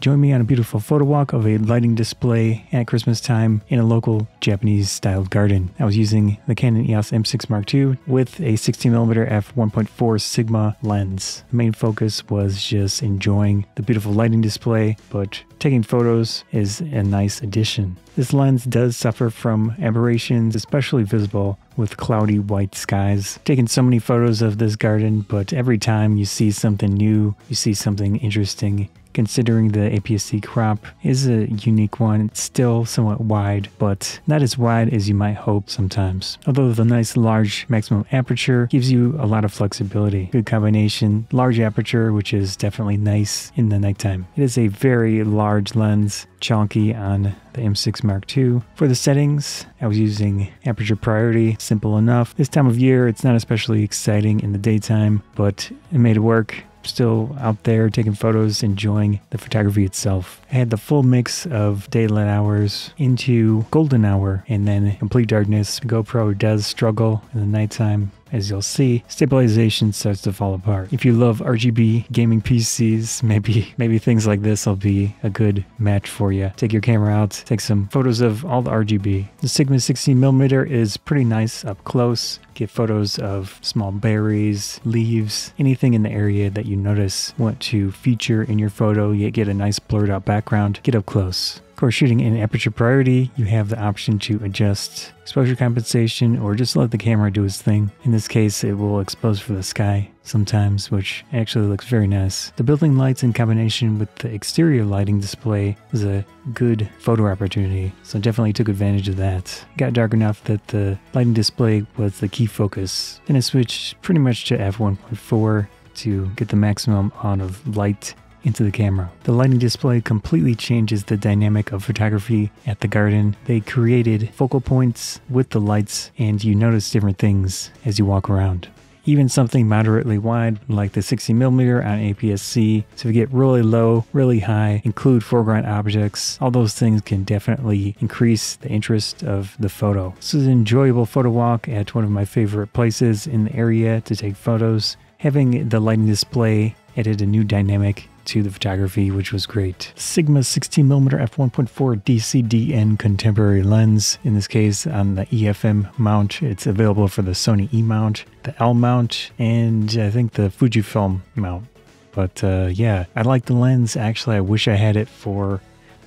Join me on a beautiful photo walk of a lighting display at Christmas time in a local Japanese styled garden. I was using the Canon EOS M6 Mark II with a 16mm f1.4 Sigma lens. The main focus was just enjoying the beautiful lighting display, but taking photos is a nice addition. This lens does suffer from aberrations, especially visible with cloudy white skies. Taken so many photos of this garden, but every time you see something new, you see something interesting, considering the APS-C crop is a unique one. It's still somewhat wide, but not as wide as you might hope sometimes. Although the nice large maximum aperture gives you a lot of flexibility. Good combination, large aperture, which is definitely nice in the nighttime. It is a very large lens, chunky on the M6 Mark II. For the settings, I was using aperture priority, simple enough. This time of year, it's not especially exciting in the daytime, but it made it work still out there taking photos, enjoying the photography itself. I had the full mix of daylight hours into golden hour and then complete darkness. GoPro does struggle in the nighttime as you'll see, stabilization starts to fall apart. If you love RGB gaming PCs, maybe maybe things like this will be a good match for you. Take your camera out, take some photos of all the RGB. The Sigma 16mm is pretty nice up close. Get photos of small berries, leaves, anything in the area that you notice want to feature in your photo, yet get a nice blurred out background. Get up close course, shooting in aperture priority, you have the option to adjust exposure compensation or just let the camera do its thing. In this case, it will expose for the sky sometimes, which actually looks very nice. The building lights in combination with the exterior lighting display was a good photo opportunity, so definitely took advantage of that. Got dark enough that the lighting display was the key focus. Then I switched pretty much to f1.4 to get the maximum amount of light into the camera. The lighting display completely changes the dynamic of photography at the garden. They created focal points with the lights and you notice different things as you walk around. Even something moderately wide like the 60mm on APS-C. So you get really low, really high, include foreground objects, all those things can definitely increase the interest of the photo. This is an enjoyable photo walk at one of my favorite places in the area to take photos. Having the lighting display added a new dynamic to the photography, which was great. Sigma 16mm f1.4 DCDN contemporary lens, in this case on the EFM mount. It's available for the Sony E mount, the L mount, and I think the Fujifilm mount. But uh, yeah, I like the lens. Actually, I wish I had it for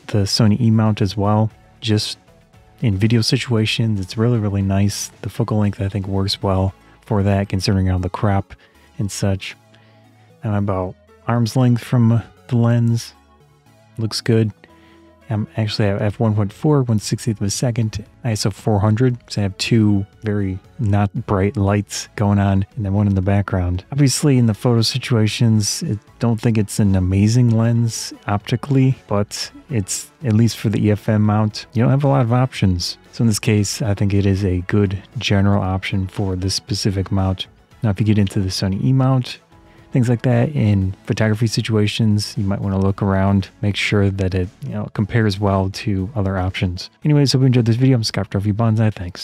the Sony E mount as well. Just in video situations, it's really, really nice. The focal length, I think, works well for that, considering all the crop and such. I'm about arm's length from uh, the lens. Looks good. I'm actually at f1.4, 160th of a second, ISO 400. So I have two very not bright lights going on and then one in the background. Obviously in the photo situations, I don't think it's an amazing lens optically, but it's at least for the EFM mount, you don't have a lot of options. So in this case, I think it is a good general option for this specific mount. Now, if you get into the Sony E mount, things like that. In photography situations you might want to look around make sure that it you know compares well to other options. Anyways hope you enjoyed this video. I'm scott Photography Banzai thanks